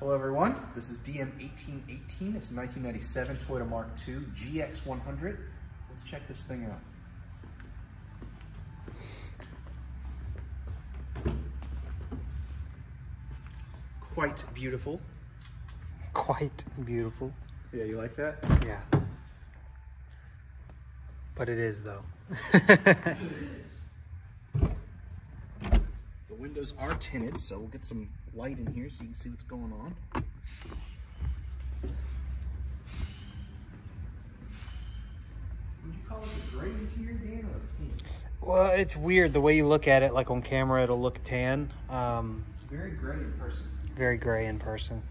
Hello everyone, this is DM1818. It's a 1997 Toyota Mark II GX100. Let's check this thing out. Quite beautiful. Quite beautiful. Yeah, you like that? Yeah. But it is though. The windows are tinted, so we'll get some light in here so you can see what's going on. Would you call it a gray interior, Dan, or a tan? well, it's weird the way you look at it. Like on camera, it'll look tan. Um, Very gray in person. very gray in person.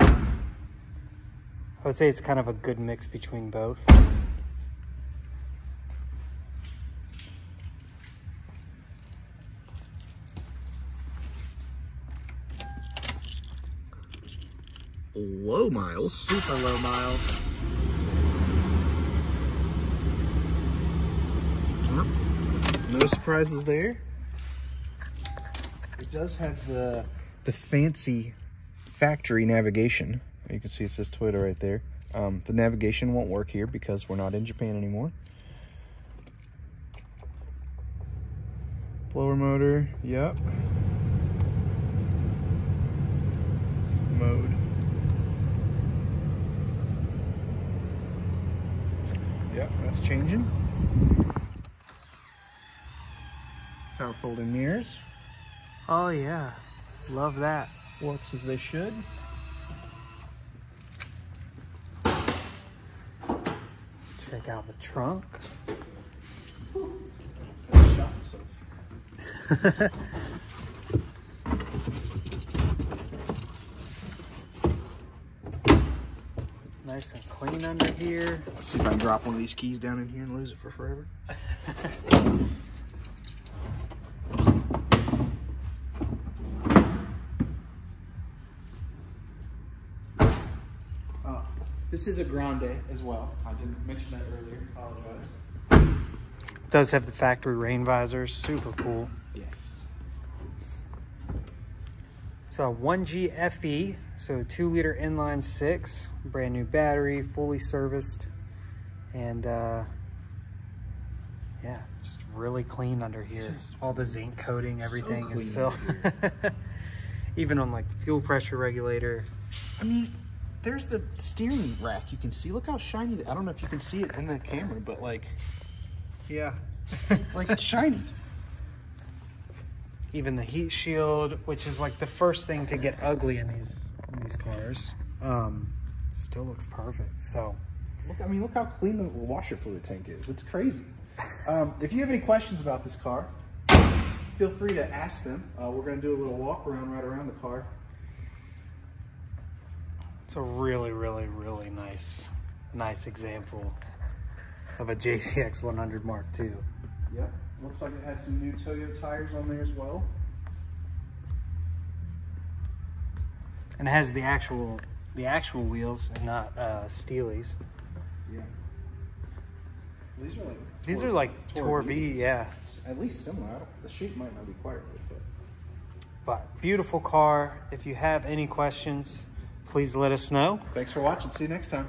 I would say it's kind of a good mix between both. Low miles. Super low miles. No surprises there. It does have the the fancy factory navigation. You can see it says Toyota right there. Um, the navigation won't work here because we're not in Japan anymore. Blower motor, yep. Mode. Yep, that's changing. Power folding mirrors. Oh yeah, love that. Works as they should. Check out the trunk. Nice and clean under here. Let's see if I can drop one of these keys down in here and lose it for forever. Uh, this is a grande as well. I didn't mention that earlier. Apologize. Does have the factory rain visors. Super cool. Yes. It's a 1G FE, so two liter inline six, brand new battery, fully serviced, and uh, yeah, just really clean under here. Just All the zinc coating, everything clean is still, even on like fuel pressure regulator. I mean, there's the steering rack. You can see. Look how shiny. The, I don't know if you can see it in the camera, but like, Yeah. like it's shiny. Even the heat shield, which is like the first thing to get ugly in these in these cars, um, still looks perfect. So Look, I mean, look how clean the washer fluid tank is. It's crazy. Um, if you have any questions about this car, feel free to ask them. Uh, we're going to do a little walk around right around the car. it's a really, really, really nice, nice example of a JZX 100 Mark II. Yep. Looks like it has some new Toyo tires on there as well. and it has the actual the actual wheels and not uh, Steely's. Yeah. These are like. These Tor- are like Tourer V, yeah. At least similar. The shape might not be quite right, but. But beautiful car. If you have any questions, please let us know. Thanks for watching. See you next time.